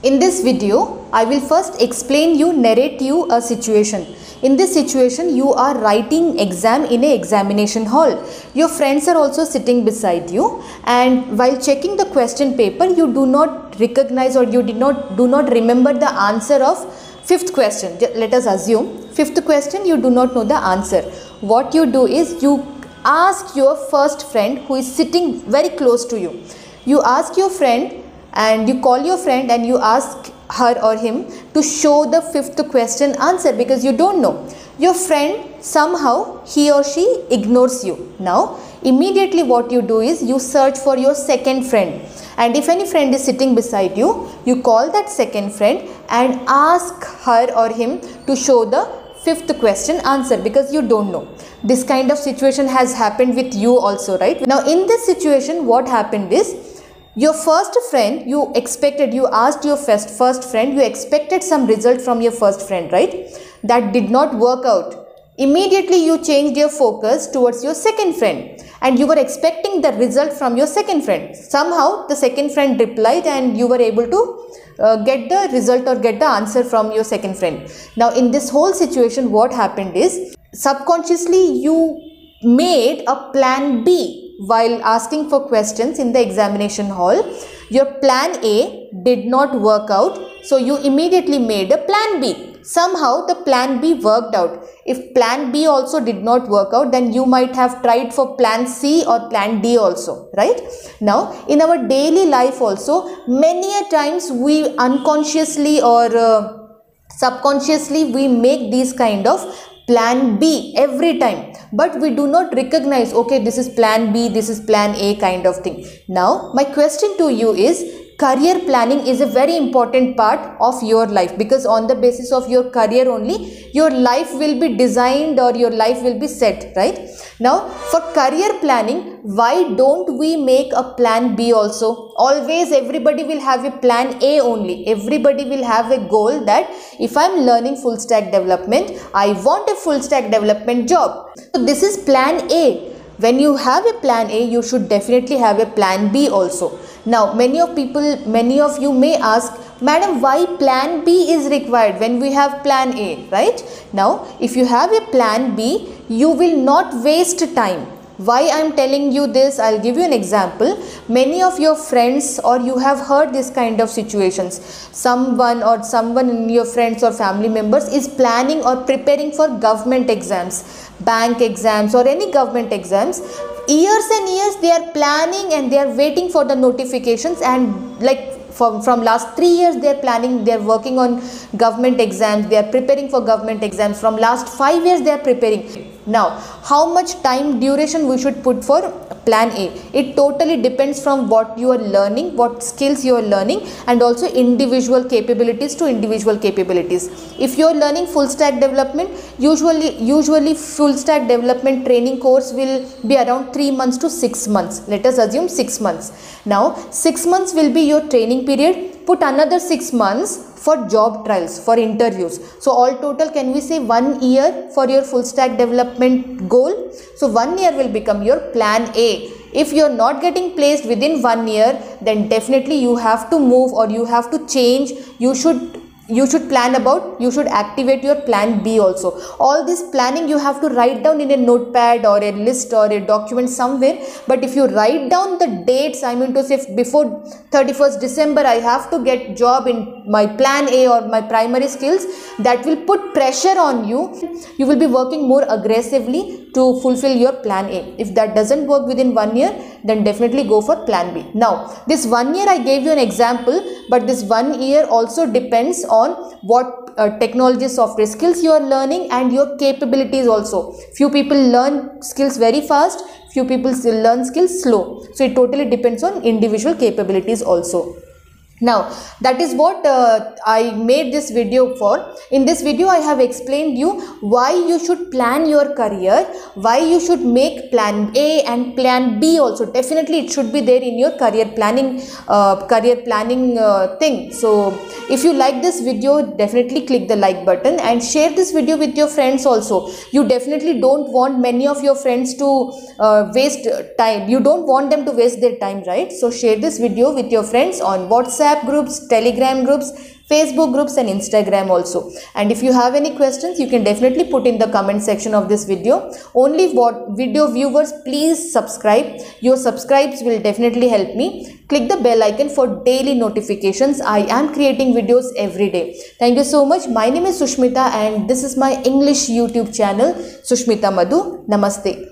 In this video, I will first explain you, narrate you a situation. In this situation, you are writing exam in a examination hall. Your friends are also sitting beside you and while checking the question paper, you do not recognize or you did not do not remember the answer of fifth question. Let us assume fifth question you do not know the answer. What you do is you ask your first friend who is sitting very close to you. You ask your friend and you call your friend and you ask her or him to show the fifth question answer because you don't know. Your friend somehow he or she ignores you. Now immediately what you do is you search for your second friend and if any friend is sitting beside you, you call that second friend and ask her or him to show the fifth question answer because you don't know. This kind of situation has happened with you also, right? Now in this situation what happened is your first friend you expected you asked your first first friend you expected some result from your first friend right? That did not work out. Immediately you changed your focus towards your second friend and you were expecting the result from your second friend. Somehow the second friend replied and you were able to uh, get the result or get the answer from your second friend. Now in this whole situation what happened is subconsciously you made a plan b while asking for questions in the examination hall. Your plan A did not work out. So you immediately made a plan B. Somehow the plan B worked out. If plan B also did not work out, then you might have tried for plan C or plan D also, right? Now, in our daily life also, many a times we unconsciously or uh, subconsciously we make these kind of plan B every time but we do not recognize okay this is plan B this is plan A kind of thing. Now my question to you is career planning is a very important part of your life because on the basis of your career only your life will be designed or your life will be set right? Now for career planning why don't we make a plan b also? Always everybody will have a plan a only. Everybody will have a goal that if i'm learning full stack development i want a full stack development job. So this is plan a. When you have a plan a you should definitely have a plan b also now, many of people, many of you may ask, Madam, why plan B is required when we have plan A, right? Now, if you have a plan B, you will not waste time. Why I am telling you this, I will give you an example. Many of your friends or you have heard this kind of situations. Someone or someone in your friends or family members is planning or preparing for government exams, bank exams or any government exams years and years they are planning and they are waiting for the notifications and like from, from last three years they are planning they are working on government exams they are preparing for government exams from last five years they are preparing now how much time duration we should put for plan a? It totally depends from what you are learning what skills you are learning and also individual capabilities to individual capabilities. If you are learning full stack development usually usually full stack development training course will be around 3 months to 6 months. Let us assume 6 months. Now 6 months will be your training period put another 6 months for job trials for interviews. So all total can we say one year for your full stack development goal? So one year will become your plan a. If you're not getting placed within one year then definitely you have to move or you have to change. You should you should plan about you should activate your plan b also. All this planning you have to write down in a notepad or a list or a document somewhere. But if you write down the dates i mean to say before 31st december i have to get job in my plan a or my primary skills that will put pressure on you. You will be working more aggressively to fulfill your plan a. If that doesn't work within one year then definitely go for plan b. Now this one year i gave you an example but this one year also depends on what uh, technology software skills you are learning and your capabilities also. Few people learn skills very fast few people still learn skills slow. So it totally depends on individual capabilities also now that is what uh, I made this video for. In this video I have explained you why you should plan your career, why you should make plan A and plan B also. Definitely it should be there in your career planning uh, career planning uh, thing. So if you like this video definitely click the like button and share this video with your friends also. You definitely don't want many of your friends to uh, waste time. You don't want them to waste their time right. So share this video with your friends on WhatsApp WhatsApp groups, Telegram groups, Facebook groups and Instagram also. And if you have any questions, you can definitely put in the comment section of this video. Only what video viewers, please subscribe. Your subscribes will definitely help me. Click the bell icon for daily notifications. I am creating videos every day. Thank you so much. My name is Sushmita and this is my English YouTube channel, Sushmita Madhu. Namaste.